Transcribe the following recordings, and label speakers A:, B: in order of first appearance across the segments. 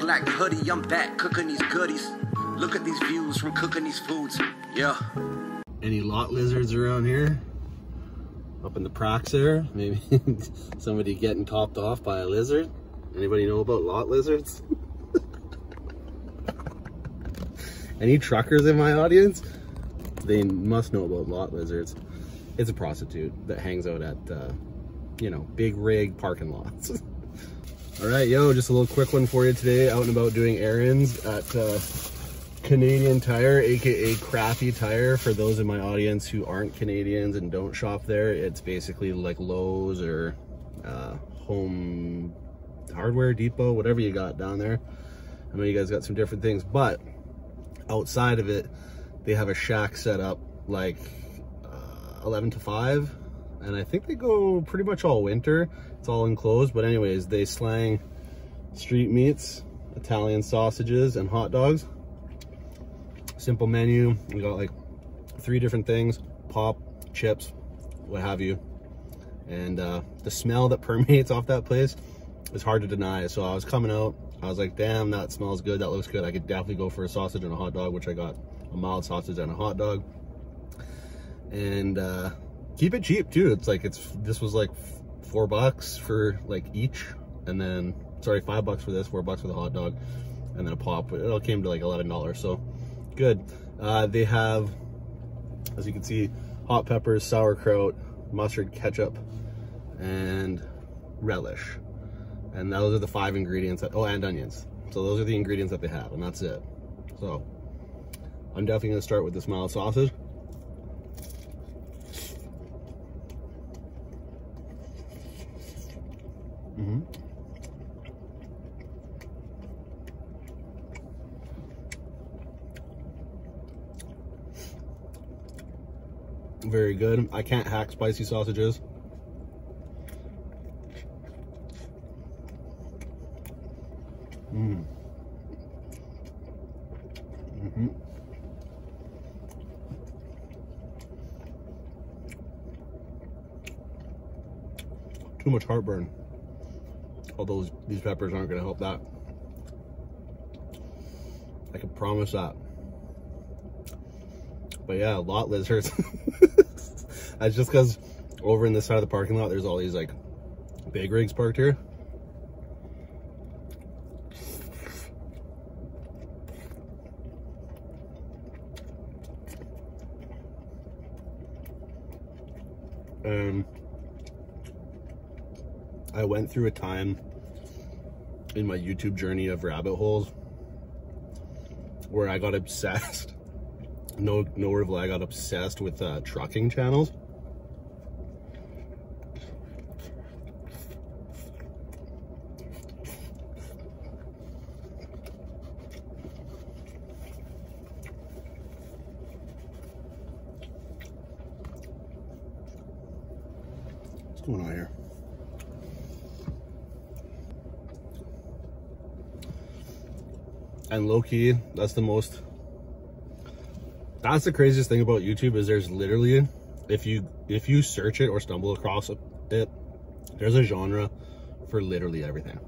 A: Black Hoody, I'm back cooking these goodies. Look at these views from cooking these foods. Yeah.
B: Any lot lizards around here? Up in the there? Maybe somebody getting topped off by a lizard? Anybody know about lot lizards? Any truckers in my audience? They must know about lot lizards. It's a prostitute that hangs out at, uh, you know, big rig parking lots. All right, yo, just a little quick one for you today. Out and about doing errands at uh, Canadian Tire, aka Crappy Tire. For those in my audience who aren't Canadians and don't shop there, it's basically like Lowe's or uh, Home Hardware Depot, whatever you got down there. I know you guys got some different things, but outside of it, they have a shack set up like uh, 11 to 5 and I think they go pretty much all winter. It's all enclosed, but anyways, they slang street meats, Italian sausages, and hot dogs. Simple menu. We got like three different things, pop, chips, what have you. And uh, the smell that permeates off that place is hard to deny. So I was coming out, I was like, damn, that smells good, that looks good. I could definitely go for a sausage and a hot dog, which I got a mild sausage and a hot dog. And uh, keep it cheap too. It's like, it's this was like four bucks for like each. And then, sorry, five bucks for this, four bucks for the hot dog. And then a pop, it all came to like $11. So good. Uh, they have, as you can see, hot peppers, sauerkraut, mustard, ketchup, and relish. And those are the five ingredients that, oh, and onions. So those are the ingredients that they have, and that's it. So I'm definitely gonna start with this mild sausage. Very good. I can't hack spicy sausages. Mm. Mm -hmm. Too much heartburn. Although these peppers aren't going to help that. I can promise that. But yeah, a lot lizards. That's just because over in this side of the parking lot, there's all these like big rigs parked here. And I went through a time in my YouTube journey of rabbit holes where I got obsessed no no rival I got obsessed with uh, trucking channels. Going on here? And low key, that's the most that's the craziest thing about YouTube is there's literally, if you if you search it or stumble across it, there's a genre for literally everything.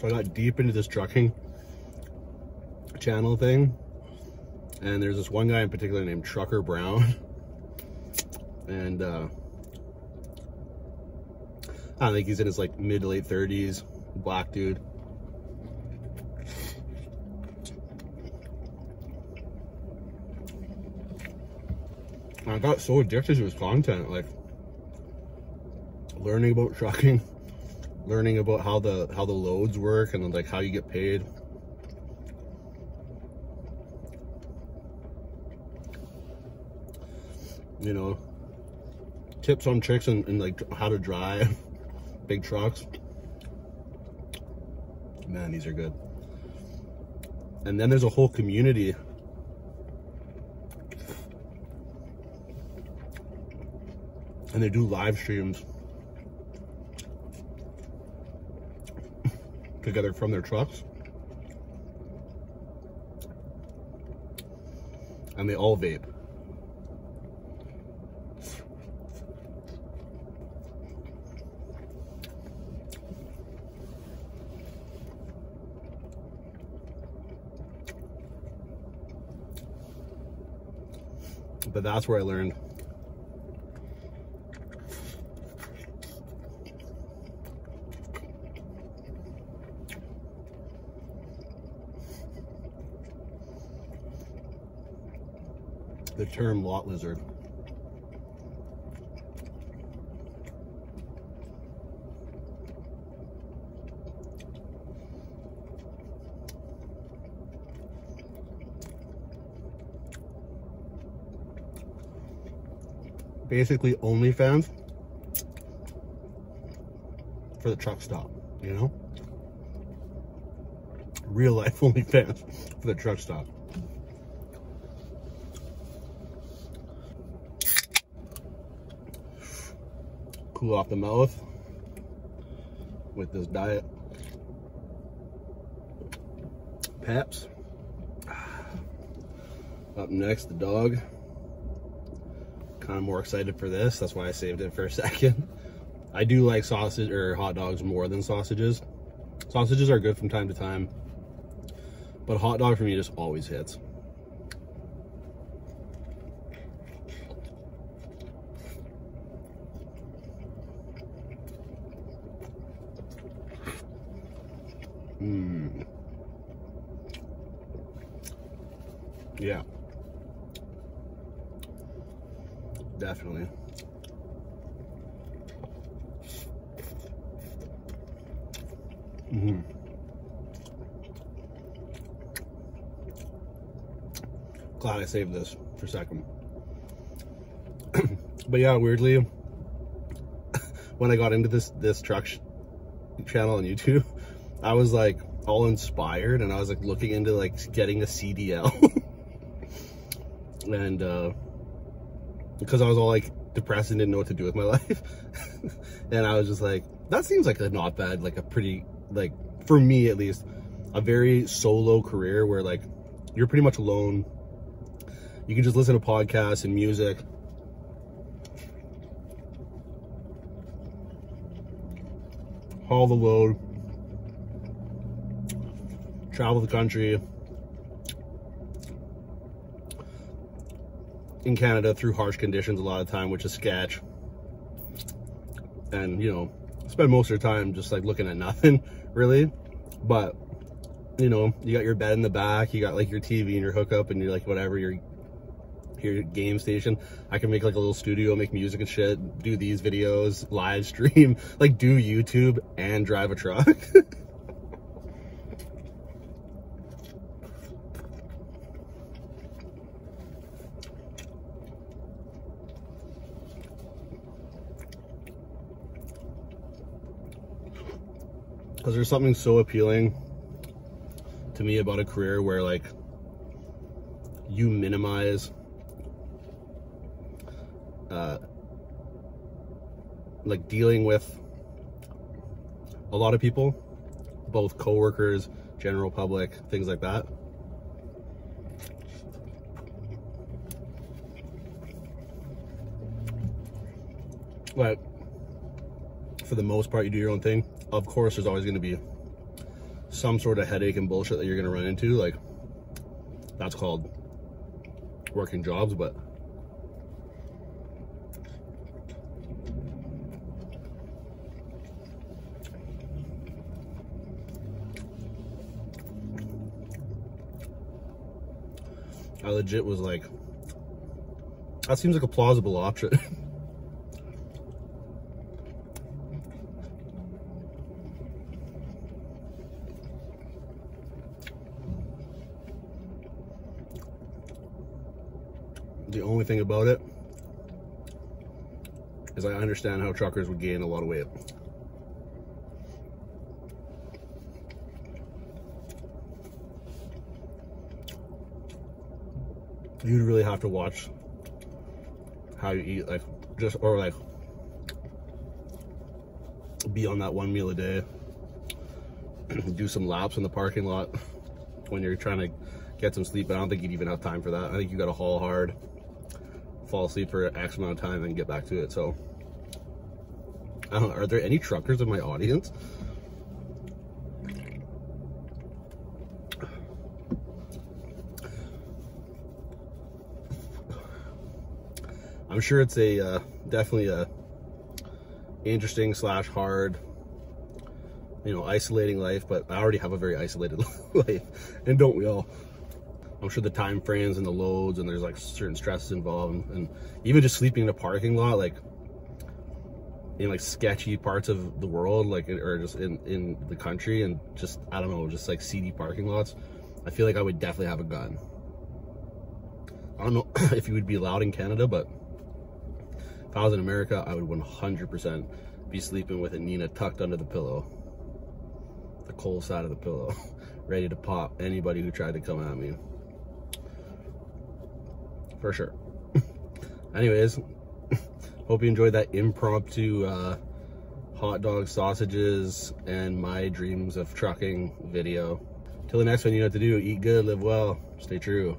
B: So I got deep into this trucking channel thing. And there's this one guy in particular named Trucker Brown. and uh, I think he's in his like mid to late 30s, black dude. I got so addicted to his content, like learning about trucking, learning about how the how the loads work and like how you get paid. You know, tips on tricks and, and like how to drive big trucks. Man, these are good. And then there's a whole community and they do live streams together from their trucks. and they all vape. But that's where I learned the term lot lizard. Basically OnlyFans for the truck stop, you know? Real life OnlyFans for the truck stop. Cool off the mouth with this diet Peps. Up next, the dog. Kind of more excited for this. That's why I saved it for a second. I do like sausage or hot dogs more than sausages. Sausages are good from time to time, but hot dog for me just always hits. Mm. Yeah. Definitely. Mm hmm Glad I saved this for a second. but yeah, weirdly, when I got into this this truck channel on YouTube, I was like all inspired and I was like looking into like getting a CDL. and uh, because I was all like depressed and didn't know what to do with my life. and I was just like, that seems like a not bad, like a pretty, like for me at least, a very solo career where like you're pretty much alone. You can just listen to podcasts and music. Haul the load travel the country in Canada through harsh conditions a lot of time, which is sketch. And, you know, spend most of your time just like looking at nothing really. But, you know, you got your bed in the back, you got like your TV and your hookup and you're like whatever, your your game station. I can make like a little studio, make music and shit, do these videos, live stream, like do YouTube and drive a truck. because there's something so appealing to me about a career where like you minimize uh, like dealing with a lot of people both coworkers general public things like that. But for the most part you do your own thing of course there's always going to be some sort of headache and bullshit that you're going to run into like that's called working jobs but I legit was like that seems like a plausible option The only thing about it is I understand how truckers would gain a lot of weight. You'd really have to watch how you eat, like just, or like be on that one meal a day, do some laps in the parking lot when you're trying to get some sleep, but I don't think you'd even have time for that. I think you got to haul hard, fall asleep for X amount of time, and get back to it. So, I don't know. Are there any truckers in my audience? I'm sure it's a uh, definitely a interesting slash hard, you know, isolating life. But I already have a very isolated life, and don't we all? I'm sure the time frames and the loads and there's like certain stresses involved, and, and even just sleeping in a parking lot, like in like sketchy parts of the world, like or just in in the country, and just I don't know, just like seedy parking lots. I feel like I would definitely have a gun. I don't know if you would be allowed in Canada, but if I was in America, I would 100% be sleeping with a Nina tucked under the pillow. The cold side of the pillow. Ready to pop anybody who tried to come at me. For sure. Anyways, hope you enjoyed that impromptu uh, hot dog sausages and my dreams of trucking video. Till the next one, you know what to do. Eat good, live well, stay true.